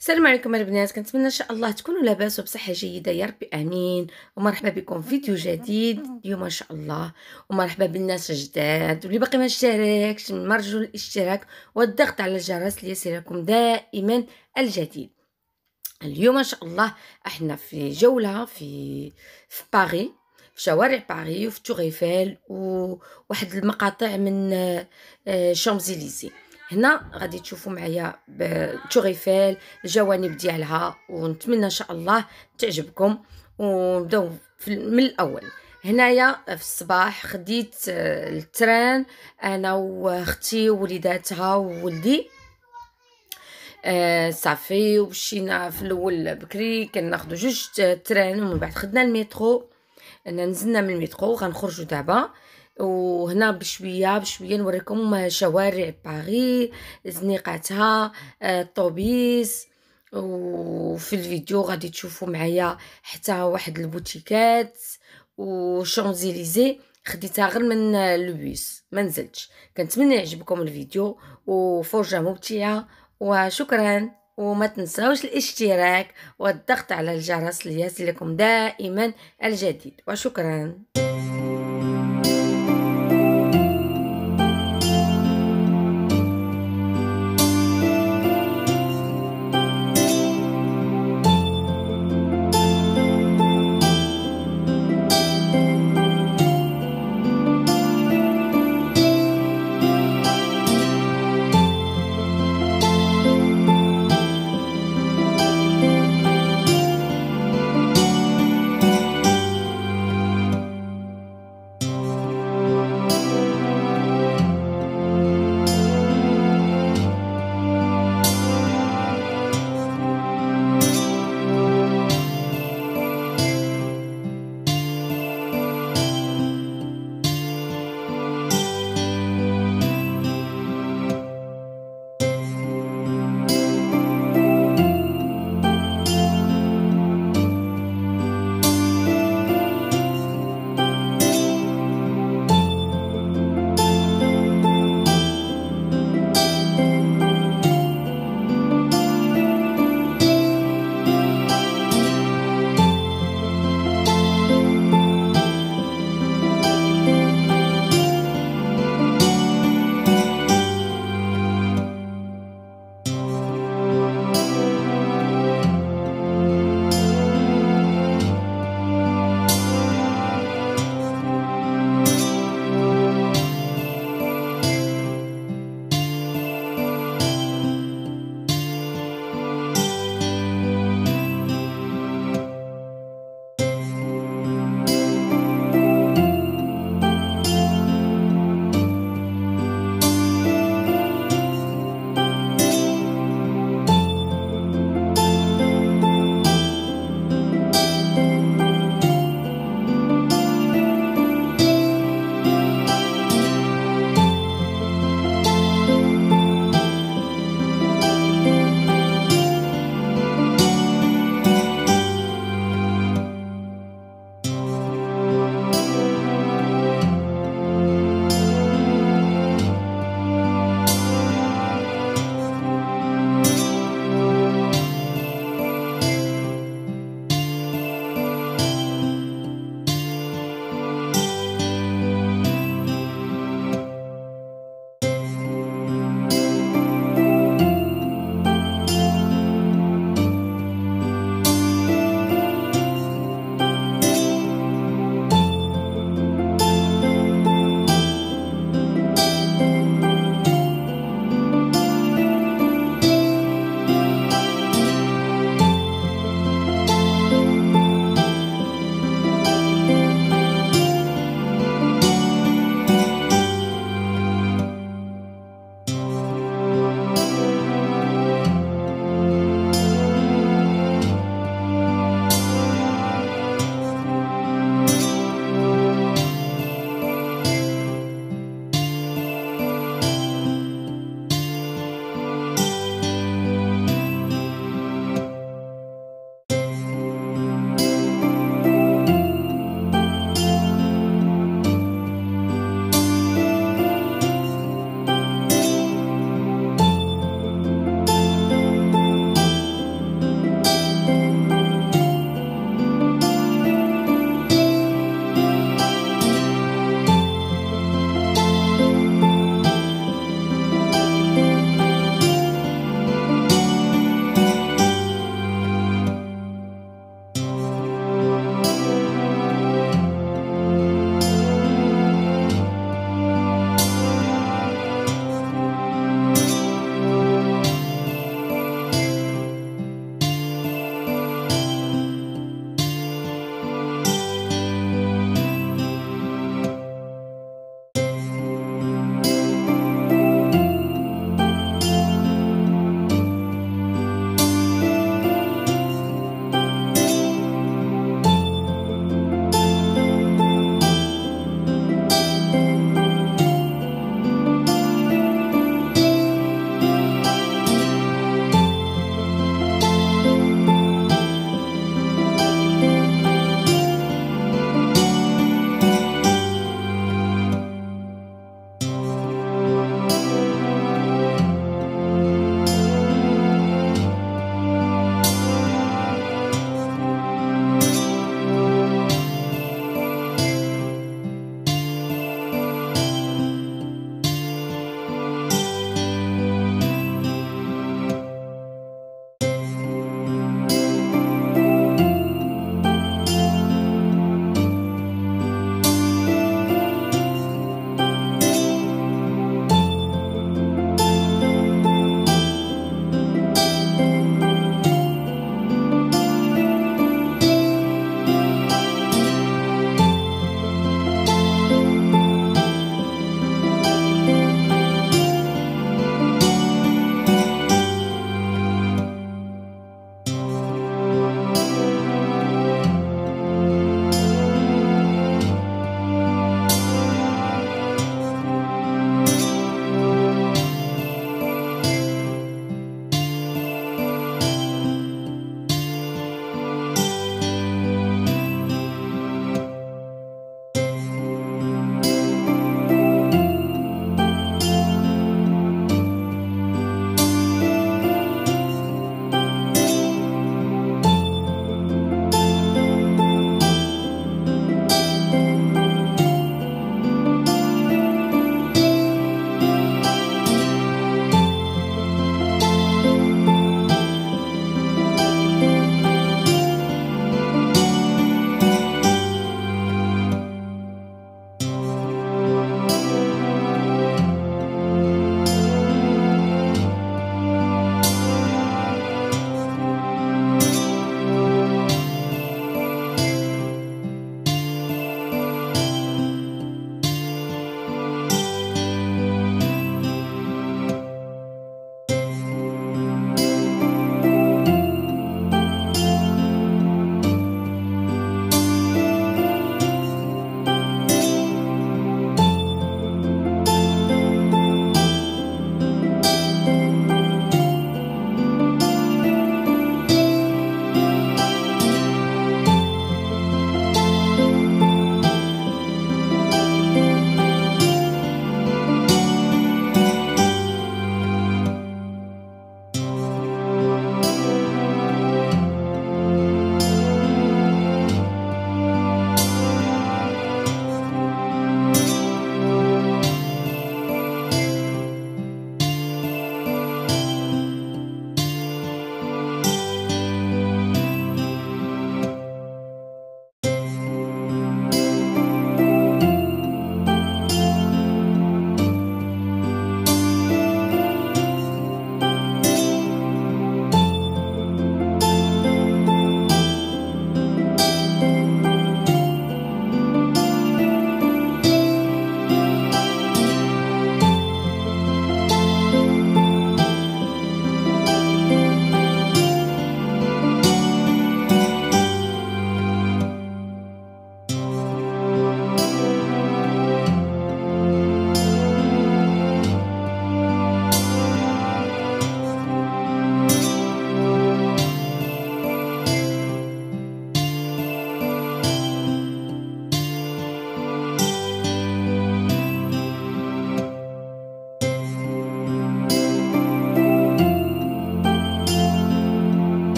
السلام عليكم البنات كنتمنى إن شاء الله تكونوا لاباس وبصحة جيدة يا ربي آمين. ومرحبا بكم في فيديو جديد. اليوم إن شاء الله. ومرحبا بالناس الجداد واللي باقي ما اشتركش مرجو الاشتراك والضغط على الجرس ليصلكم دائما الجديد. اليوم إن شاء الله إحنا في جولة في في باريس في شوارع باريس وفي tour Eiffel وواحد المقاطع من Champs Élysées. هنا غادي تشوفوا معايا tour Eiffel الجوانب ديالها ونتمنى إن شاء الله تعجبكم ونبداو من الأول. هنايا في الصباح خديت آه، ال train أنا وأختي ووليداتها وولدي. آه صافي ومشينا في الأول بكري كناخذوا جوج train ومن بعد خدنا ال métro. نزلنا من ال métro غنخرجوا دابا. وهنا بشوية بشوية نوريكم شوارع باريس زنيقاتها الطوبيس آه، وفي الفيديو غادي تشوفوا معايا حتى واحد البوتيكات و Champs Élysées خديتها غير من l'bus ما نزلتش. كنتمنى يعجبكم الفيديو وفرجه ممتعة وشكرا. وما تنساوش الاشتراك والضغط على الجرس ليصلكم دائما الجديد. وشكرا.